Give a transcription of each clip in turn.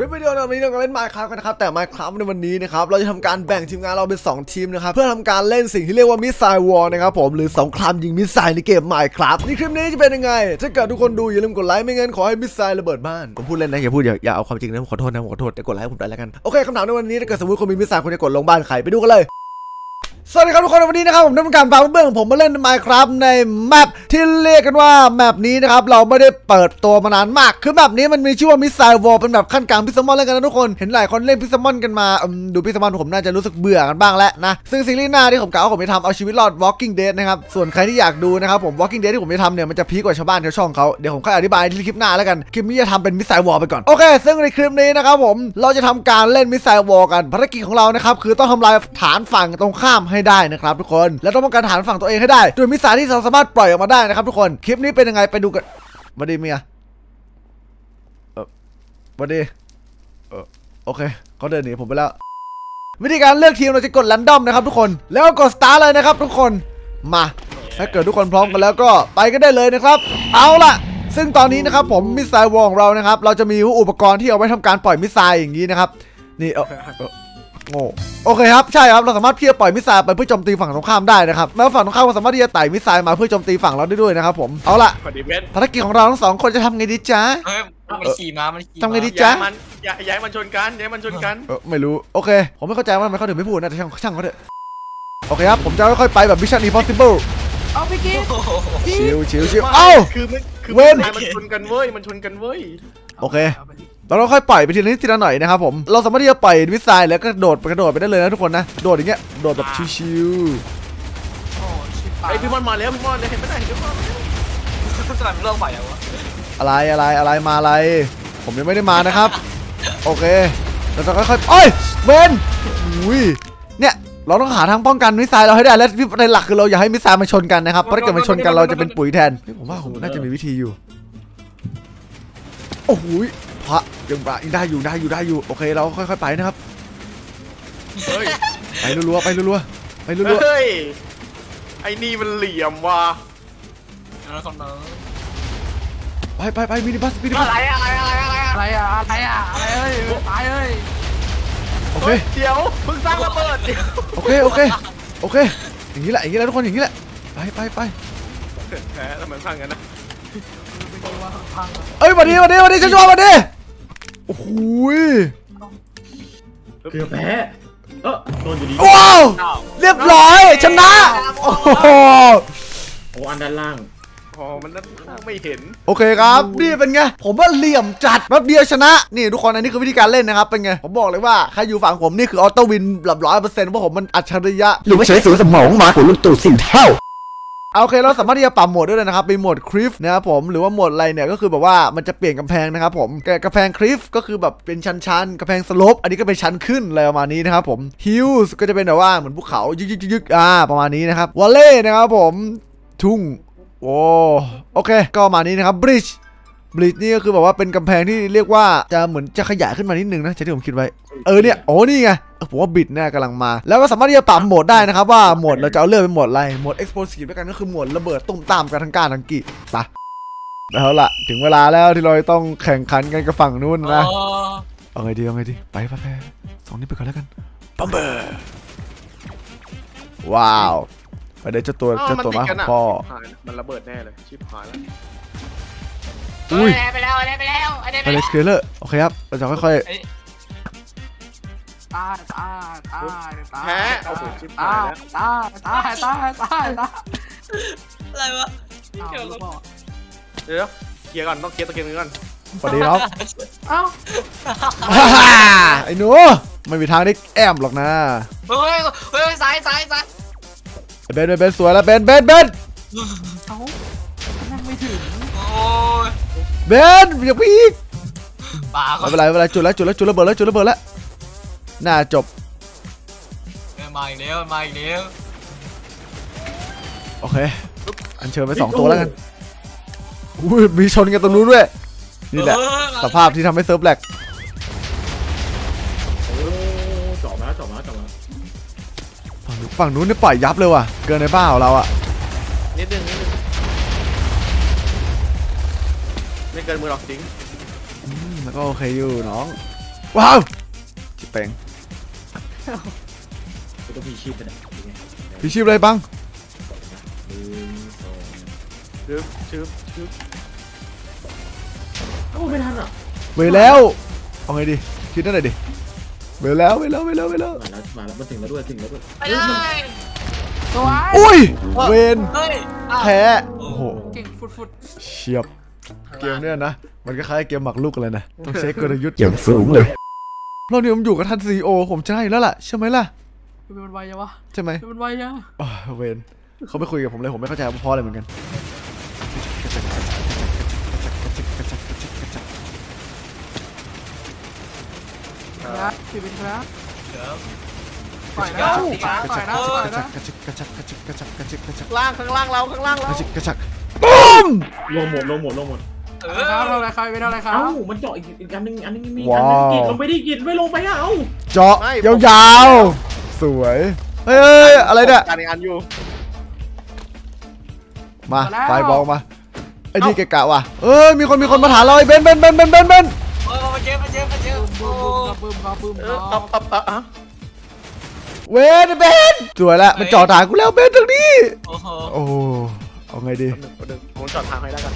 คลิปวิดีโอในวันนี้เราจะเล่น Minecraft กันนะครับ แต่ Minecraft ในวันนี้นะครับ เราจะทำการแบ่งทีมงานเราเป็น 2 ทีมนะครับ เพื่อทำการเล่นสิ่งที่เรียกว่า Missile War นะครับผม หรือสงครามยิง missile ในเกม Minecraft นี่คลิปนี้จะเป็นยังไง ถ้าเกิดทุกคนดูอย่าลืมกดไลค์ไม่งั้นขอให้ missile ระเบิดบ้าน ผมพูดเล่นนะอย่าพูดอย่าอย่าเอาความจริงนะผมขอโทษนะผมขอโทษแต่กดไลค์ผมได้แล้วกัน โอเคคำถามในวันนี้ถ้าเกิดสมมติคนมี missile คนจะกดลงบ้านใครไปดูกันเลย สวัสดีครับทุกคนวันนี้นะครับผมได้ทำการพาเพื่อนๆของผมมาเล่น Minecraft ใน map ที่เรียกกันว่าmap นี้นะครับเราไม่ได้เปิดตัวมานานมาก คือ map นี้มันมีชื่อว่า Missile War เป็นแบบขั้นกลาง Pixelmon เล่นกันนะทุกคนเห็นหลายคนเล่น Pixelmon กันมาดู Pixelmon ผมน่าจะรู้สึกเบื่อกันบ้างแล้วนะซึ่งซีรีส์หน้าที่ผมกล่าวว่าผมจะทำเอาชีวิตรอด Walking Dead นะครับส่วนใครที่อยากดูนะครับผม Walking Dead ที่ผมจะทำเนี่ยมันจะ peak กว่าชาวบ้านชาวช่องเขาเดี๋ยวผมค่อยอธิบายที่คลิปหน้าแล้วกันคลิปนี้จะทำเป็น Missile War ไปก่อนโอเค ซึ่งในคลิปนี้นะครับผมเราจะทำการเล่น Missile War กันภารกิจของเรานะครับคือต้องทำลายฐานฝั่งตรงข้ามให้ได้นะครับทุกคน และต้องป้องกันฐานฝั่งตัวเองให้ได้โดย missile ที่เราสามารถปล่อยออกมาได้นะครับทุกคน คลิปนี้เป็นยังไงไปดูกันมาดีเมียเออมาดีเออโอเคเขาเดินหนีผมไปแล้ว วิธีการเลือกทีมเราจะกด r random นะครับทุกคน แล้วก็กดสตาร์เลยนะครับทุกคน มาถ้าเกิดทุกคนพร้อมกันแล้วก็ไปกันได้เลยนะครับ เอาล่ะซึ่งตอนนี้นะครับผม missile war ของเรานะครับ เราจะมีอุปกรณ์ที่เอาไว้ทำการปล่อย missile อย่างนี้นะครับ นี่เออ โง่โอเคครับใช่ครับเราสามารถที่จะปล่อย missile ไปเพื่อโจมตีฝั่งตรงข้ามได้นะครับแล้วฝั่งตรงข้ามก็สามารถที่จะไต่ missile มาเพื่อโจมตีฝั่งเราได้ด้วยนะครับผมเอาล่ะพอดีเพชรภารกิจของเราทั้งสองคนจะทำไงดีจ๊ะเฮ้ยมันขี่ม้ามันขี่ทำไงดีม้าจ๊ะย้ายมันย้ายย้ายมันชนกันย้ายมันชนกันเออไม่รู้โอเค ผมไม่เข้าใจว่าทำไมเขาถึงไม่พูดนะแต่ช่างช่างเขาเถอะโอเคครับผมจะค่อยๆไปแบบ Mission Impossible เอาไปกินโอ้โหชิวชิวชิวไม่เอ้าคือมันคือเว้นมันมันชนกันเว้ยมันชนกันเว้ยโอเค เราต้องค่อยปล่อยไปทีละนิดทีละหน่อยนะครับผมเราสามารถที่จะปล่อยมิสไซล์แล้วก็โดดไปกระโดดไปได้เลยนะทุกคนนะโดดอย่างเงี้ยโดดแบบชิวโอ้ชิบหายไอพี่มอนมาแล้วพี่มอนเห็นไหมเห็นไหมสมัยมันเรื่องใหม่อะวะๆอะไรอะไรอะไรมาอะไร ผมยังไม่ได้มานะครับ โอเคเราจะค่อยๆโอ้ยเวนอุ้ยเนี่ยเราต้องหาทางป้องกันมิสไซล์เราให้ได้และที่ประเด็นหลักคือเราอย่าให้มิสไซล์มันชนกันนะครับเพราะถ้าเกิดมันชนกันเราจะเป็นปุ๋ยแทนผมว่าผมน่าจะมีวิธีอยู่โอ้โห พระยังยังได้อยู่ได้อยู่ได้อยู่โอเคเราค่อยๆไปนะครับเฮ้ยไปรัวๆไปรัวๆไปรัวเฮ้ยไอ้นี่มันเหลี่ยมว่ะแล้วคนนั้นๆไปไปไปมินิบัสมินิบัอะสไรอะไรอะไรอะไรอะไรอะอะไรอะอะไรเอ้ยตายเอ้ยโอเคเฮ้ยเดี๋ยวเพิ่งสร้างระเบิดเดี๋ยวโอเคโอเคโอเคอย่างนี้แหละอย่างนี้แหละทุกคนอย่างนี้แหละไปไปไปแหมทำไมสร้างงั้นนะไม่รู้ว่าพังเอ้ยวันนี้วันนี้วันนี้ฉันชอบวันนี้ โอ้โหยเกือบแพ้เออโดนอยู่ดีว้าวอ้าวเรียบร้อยชนะ โอ้โหโอ้อันด้านล่างอ๋อมันนั่นสร้างไม่เห็น โอเคครับนี่เป็นไง ผมว่าเหลี่ยมจัดแป๊บเดียวชนะ นี่ทุกคนอันนี้คือวิธีการเล่นนะครับ เป็นไง ผมบอกเลยว่า ใครอยู่ฝั่งผมนี่คือออโต้วินแบบร้อยเปอร์เซ็นต์เพราะผมมันอัจฉริยะหรือว่าใช้สูงสมองมาหัวลุงตู่สิงเท่าเอา โอเคเราสามารถที่จะปรับโหมดด้วยนะครับเป็นโหมดคริฟนะครับผมหรือว่าโหมดอะไรเนี่ยก็คือแบบว่ามันจะเปลี่ยนกำแพงนะครับผมแกกำแพงคริฟก็คือแบบเป็นชั้นๆกำแพงสลบอันนี้ก็เป็นชั้นขึ้นอะไรประมาณนี้นะครับผมฮิลส์ก็จะเป็นแบบว่าเหมือนภูเขายึกๆๆๆอ่าประมาณนี้นะครับวอลเล่นะครับผมทุ่งโอ้โอเค ก็ประมาณนี้นะครับบริดจ์ บริดจ์นี่ก็คือแบบว่าเป็นกำแพงที่เรียกว่าจะเหมือนจะขยายขึ้นมานิดนึงนะจากที่ผมคิดไว้ เออเนี่ยโอ้นี่ไงเออผมว่าบิดแน่กำลังมา แล้วก็สามารถที่จะปรับโหมดได้นะครับว่าโหมดเราจะเอาเลือกเป็นโหมดอะไรโหมด explosive ด้วยกันก็คือโหมดระเบิดตุ้มตามกันทั้งการทั้งกีไปแล้วล่ะถึงเวลาแล้วที่เราจะต้องแข่งขันกันกับฝั่งนู้นนะอ๋อเอาไงดีเอาไงดีไปไปไปสองนี้ไปก่อนแล้วกันปั๊มเบอร์ว้าวไปเดี๋ยวเจ้าตัวอ้าวเจ้ามันตัวติดมาขกัอนงอะพ่อชิบหายแล้วมันระเบิดแน่เลยชิบหายแล้ว อุ้ยไปแล้วไปแล้วไปแล้วไปเลยเคลียร์เลยโอเคครับเราจะค่อยตายตายตายตายแพ้โอ้โหชิบหาตายยแล้วตายตายตายตายตายอะไรวะเดี๋ยวบอกเดี๋ยวเคลียร์ก่อนต้องเคลียร์ตัวเกมนี้ก่อนๆสวัสดีน้องเอ้าไอ้หนูไม่มีทางได้แอมหรอกนะเฮ้ยเฮ้ยซ้ายซ้ายซ้ายเบนเบนเบนสวยแล้วเบนเบนเบนเอ้านั่งไม่ถึงโอ้ย เบนอย่าพีกป่าไม่เป็นไรไม่เป็นไรจุดแล้วจุดแล้วจุดระเบิดแล้วจุดระเบิดแล้วน่าจบมาอีกแล้วมาอีกแล้วโอเคอันเชิญไปสองตัวแล้วกันอุ้ยมีชนกันตรงนู้นด้วยนี่แหละสภาพที่ทำให้เซิร์ฟแหลกโอ้เจาะมาแล้วเจาะมาแล้วเจาะมาแล้วฝั่งนู้นฝั่งนู้นนี่ปล่อยยับเลยว่ะ เกินในบ้าของเราอะนิดนึงนิดนึง เกินมือหรอกจริงอืมแล้วก็โอเคอยู่น้อง ว้าวจิบเปงกูต้องมีชีพไปไหนยังไงพี่ชีพอะไรบ้างหนึ่งสองชึบชึบชึบเอ้าไม่ทันอะเวรแล้ว เอาไงดี คิดนั่นหน่อยดิ เวรแล้ว เวรแล้ว เวรแล้ว เวรแล้ว มาแล้วมาแล้วมาถึงแล้วด้วยถึงแล้วด้วยไปเลยสวยอุ้ย เวนเฮ้ยอ้าวแพ้โอ้โห เก่งฟุดฟุดเฉียบ เกมเนี่ยนะ มันก็คล้ายๆเกมหมากรุกเลยนะ ต้องใช้กลยุทธ์อย่างสูงเลยรอบนี้ผมอยู่กับท่านซีโอผมจะได้แล้วล่ะ ใช่ไหมล่ะเป็นมันไวยังวะใช่ไหมเป็นมันไวยังอ่าเวนเขาไม่คุยกับผมเลยผมไม่เข้าใจว่าเพราะอะไรเหมือนกันครับถือเป็นครับเดี๋ยวปล่อยนะปล่อยนะปล่อยนะปล่อยกระชันะกกระชักกระชักกระชักกระชักกระชักกระชักล่างข้างล่างเราข้างล่างกเราระชักกระชักปุ้ มลงหมดลงหมดลงหมดเอครับอเราอะไรครับเป็นอะไรครับเอ้ามันเจาะอีกอีกอันนึงอันนึงมีอีกอันนึงกินลงไปดิกินไม่ลงไปอะเอ้าเจาะยาวๆสวยเฮ้ยเฮ้ยอะไรเนี่ยการงานอยู่มาไฟบอลมาไอ้นี่เกะกะว่ะเอ้ยมีคนมีคนมาถามเราไอ้เบนเบนเบนเบนเบนเบนโอ้ยมาเจ็บมาเจ็บมาเจ็บบึ้โอ้มบึ้มครับบึ้มครับบึ้มเอคอรัตับบตับอะเวนเบนสวยละมันจ่อถางกูแล้วเบนตรงนี้โอ้โหโอ้ เอาไงดีหนึ่งหนึ่งผมจอดทางให้แล้วกัน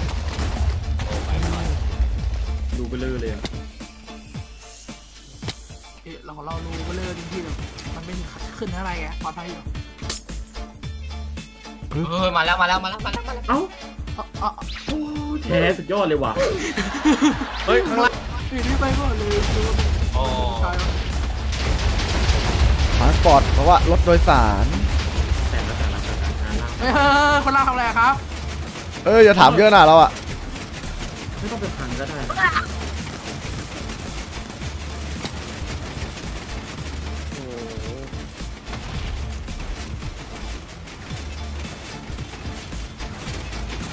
ดูไปเลยเลยอะเอ๊ะเราเรารู้ไปเลยจริงๆแบบมันไม่มีขึ้นอะไรไงปลอดภัยอยู่เฮ้ยมาแล้วมาแล้วมาแล้วมาแล้วมาแล้วเอ้าอ๋ออ๋อโอ้แท้สุดยอดเลยว่ะเฮ้ยข้างล่างอยู่ที่ไปก่อนเลยคือโอ้ใช่ครับพาสปอร์ตเพราะว่ารถโดยสาร เฮ้ยเฮ้ยคนล่างทำอะไรครับเอ้ยอย่าถามเยอะนะเราอะไม่ต้องไปพังก็ได้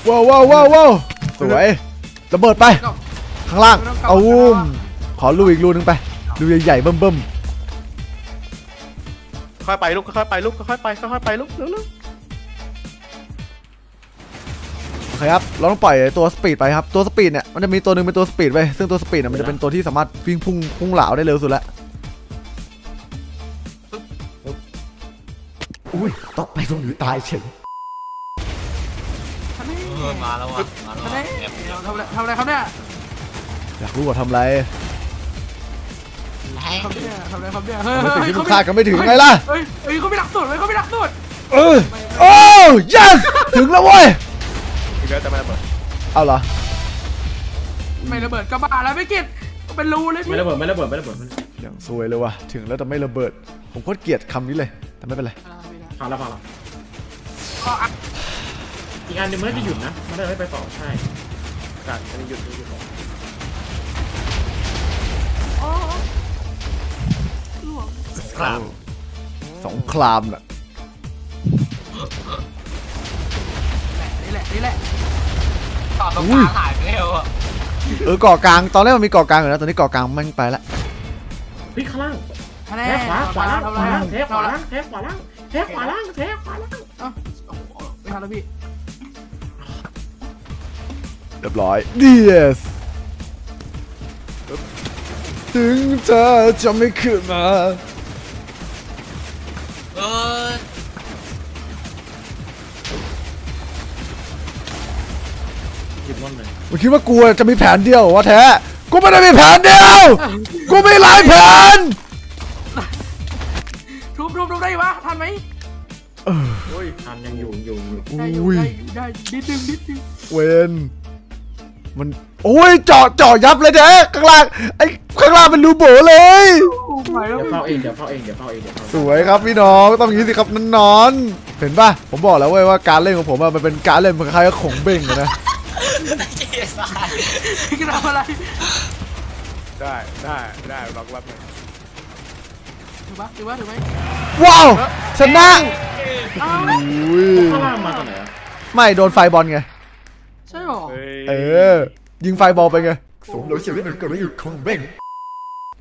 โอ้โหว้าวว้าวว้าวว้าวสวยระเบิดไปก็ข้างล่าง เอาวุ้มขอลูกอีกลูกนึงไปลูกใหญ่ๆเบิ่มเบิ่มค่อยไปลูกค่อยไปลูกค่อยไปค่อยไปลูกเร็วๆ เคครับ เราต้องปล่อยตัว speed ไปครับ ตัว speed เนี่ยมันจะมีตัวหนึ่งเป็นตัว speed ไว้ยซึ่งตัว speed เนี่ยมันจะเป็นตัวที่สามารถวิ่งพุ่งพุ่งเหลาได้เร็วสุดแล้วอุ้ยตกไปตรงนี้ตายเฉยท่านนี่เออมาแล้วว่ะมาแล้วท่านว่ะนี่แอบเดี๋ยวทำอะไรทำอะไรครับเนี่ยอยากรู้ว่าทำอะไรแรงทำเนี่ยทำอะไรครับเนี่ยทำในสิ่งที่มึงคาดกันไม่ถึงไงล่ะเฮ้ยเฮ้ยเขาไม่รักสุดเฮ้ยเขาไม่รักสุดเออโอ้ yes ถึงแล้วเว้ย ๆอีกแล้วจะไม่ระเบิดเอาเหรอ ไม่ระเบิดกระบะแล้วไม่กิดก็เป็นรูเลยพี่ไม่ระเบิดไม่ระเบิดไม่ระเบิดไม่อย่างซวยเลยว่ะถึงแล้วแต่ไม่ระเบิด ผมโคตรเกลียดคำนี้เลยแต่ไม่เป็นไรพังแล้วพังแล้วก็อะอีกอันหนึงมันน่าจะหยุดนะมันน่าจะไม่ไปต่อใช่การอันนี้หยุดหยุดหยุดอ๋อหลวงครับสงครามน่ะ นี่แหละนี่แหละต่อตรงกลางหายไปเร็วอะเออก่อกลางตอนแรกมันมีก่อกลางอยู่นะตอนนี้ก่อกลางมันไปละพลิกข้างล่างท่านแน่แท้ขวาขวาล่างทำขอะไรวาล่างทำแท้ขวาอะไรล่างแท้ขวาล่างแท้ขวาล่างแท้ขวาล่างเอ้าโอ้โหไม่ทันแล้วพี่เรียบร้อย yes ถึงเธอจะไม่ขึ้นมาเออ มึงคิดว่ากูจะมีแผนเดียวเหรอวะแท้ กูไม่ได้มีแผนเดียว กูมีหลายแผน ทุบทุบทุบได้ปะทันไหมโอ้ยทันยังอยู่อยู่อยู่ได้อยู่อุ้ยได้อยู่ได้นิดนึงนิดนึงเวนมันโอ้ยเจาะเจาะยับเลยแท้ข้างล่างไอ้ข้างล่างเป็นรูโบเลยโอ้ไปแล้วเดี๋ยวพี่เฝ้าเองเดี๋ยวเฝ้าเองเดี๋ยวเฝ้าเองเดี๋ยวเฝ้าสวยครับพี่น้องต้องอย่างนี้สิครับนอนๆเห็นป่ะผมบอกแล้วเว้ยว่าการเล่นของผมอะมันเป็นการเล่นมันคล้ายกับของเบ่งอะนะ เจี๊ยสายพี่ทำอะไรได้ได้ได้รอกรับหนึ่งถือปะถือปะถือไหมว้าวชนะอ้าวอุ้ยข้างล่างมาตอนไหนอะไม่โดนไฟบอลไงใช่หรอเฮ้ยเออยิงไฟบอลไปไงสมเราเสียงที่เป็นกระไรอยู่ของเบ้ง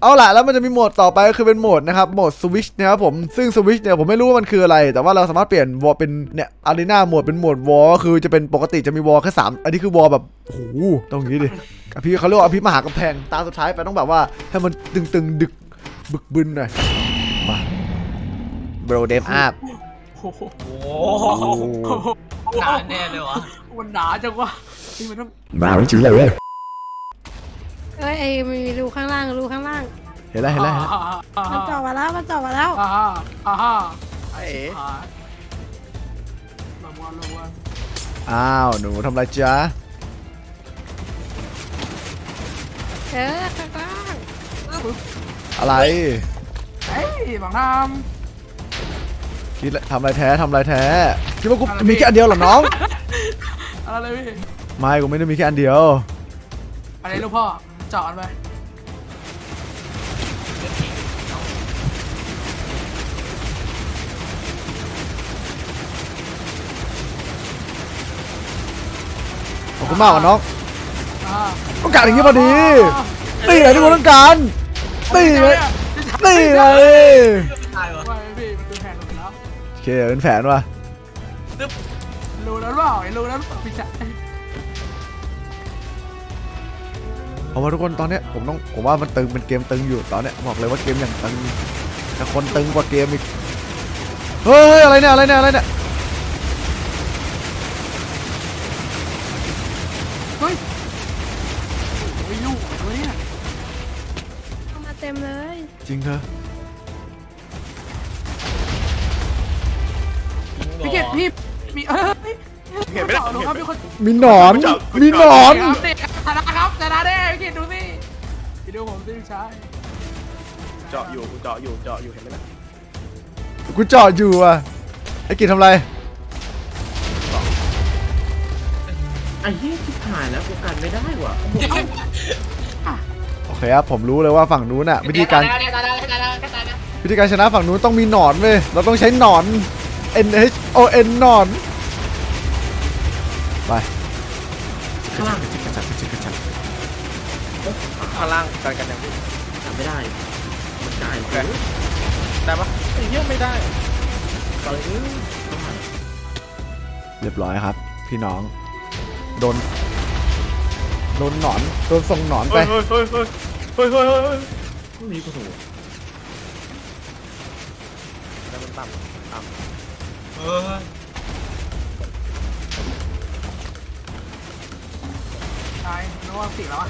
เอาล่ะแล้วมันจะมีโหมดต่อไปก็คือเป็นโหมดนะครับโหมดสวิชนะครับผมซึ่งสวิชเนี่ยผมไม่รู้ว่ามันคืออะไร แต่ว่าเราสามารถเปลี่ยนวอลเป็นเนี่ยอารีนาโหมดเป็นโหมดวอลก็คือจะเป็นปกติจะมีวอลแค่สามอันนี้คือวอลแบบโอ้โหตรงนี้ดิอภิเขาเรียกว่าอภิมหากำแพงตาสุดท้ายไปต้องแบบว่าให้มันตึงตึงๆดึกบึกบึนหน่อยมาโบรเดมอัพโอ้โหโอ้โหหนาแน่เลยวะมันหนาจังวะนี่มันต้องมาไม่จืดเลยเว้ย เอ้ยไอ้มันมีรูข้างล่างรูข้างล่าง เห็นแล้วเห็นแล้วเห็นแล้วอ่ามันเจาะมาแล้วมันเจาะมาแล้วอ่าอ่าอ่าไอ้อ่าระวังระวังอ้าวหนูทำไรจ๊ะเออข้างล่างอะไรเฮ้ยบางทคิดแล้วทำอะไรแท้ทำอะไรแท้คิดว่ากูมีแค่อันเดียวเหรอน้องำอะไรเลยพี่ไม่กูไม่ได้มีแค่อันเดียว อะไรลูกพ่อเจาะมันไปขอบคุณมากกว่าน้องอ่าต้องการอย่างนี้พอดีนี่แหละที่กูต้องการนี่ไงนี่ไงตายวะไม่พี่มันดูแผนหมดแล้วโอเคเป็นแผนว่ะรู้แล้วเปล่าไอ้รู้แล้วเปล่าพี่ชาย เอามาทุกคนตอนเนี้ยผมต้องผมว่ามันตึงเป็นเกมตึงอยู่ตอนเนี้ยบอกเลยว่าเกมอย่างตึงแต่คนตึงกว่าเกมอีกเฮ้ยอะไรเนี่ยอะไรเนี่ยอะไรเนี่ยเฮ้ยโอ้ยลูกอะไรเนี่ยเข้ามาเต็มเลย จริงเธอพี่เกดพี่มีเอ้ยเห็นไหมล่ะเจาะดูครับมีคนมีหนอนมีหนอนครับเด็ก พี่ดูผมสิพี่ชายเจาะอยู่กูเจาะอยู่เจาะอยู่เห็นไหมล่ะกูจอดอยู่อะไอ้กิจทำไรไอ้เหี้ยที่ผ่านแล้วกูกันไม่ได้ว่ะโอเคครับผมรู้เลยว่าฝั่งนู้นอะวิธีการตายแล้วตายแล้วตายแล้วตายแล้ววิธีการชนะฝั่งนู้นต้องมีหนอนเว้ยเราต้องใช้หนอน N H O N หนอน ข้างล่างกันกันยังพี่กันไม่ได้ มันไกลแกได้ปะไอ้เหี้ยไม่ได้ไปเออต้องผ่านเรียบร้อยครับ พี่น้อง โดน โดนหนอน โดนส่งหนอนไป เฮ้ยเฮ้ยเฮ้ยเฮ้ยเฮ้ยเฮ้ยเฮ้ยพรุ่งนี้กูถูกแล้วมันต่ำต่เออตายรู้ว่าสี่แล้วอะ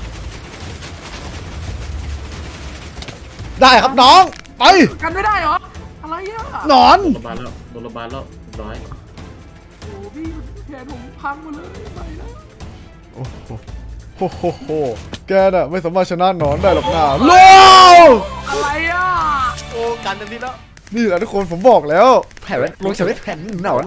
ได้ครับน้องไปกันไม่ได้เหรออะไรอะหนอนโดนระบาดแล้วโดนระบาดแล้วเรียบร้อยโอ้พี่แผนผมพังหมดเลยไปแล้วโอ้โหโอ้โหโหแกน่ะไม่สามารถชนะหนอนได้หรอกนะโลอะไรอะำโอ้กันเต็มที่แล้วนี่แหละทุกคนผมบอกแล้วแผ่นลงเฉลยแผ่นหนอน